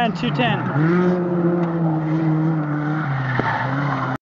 around 210.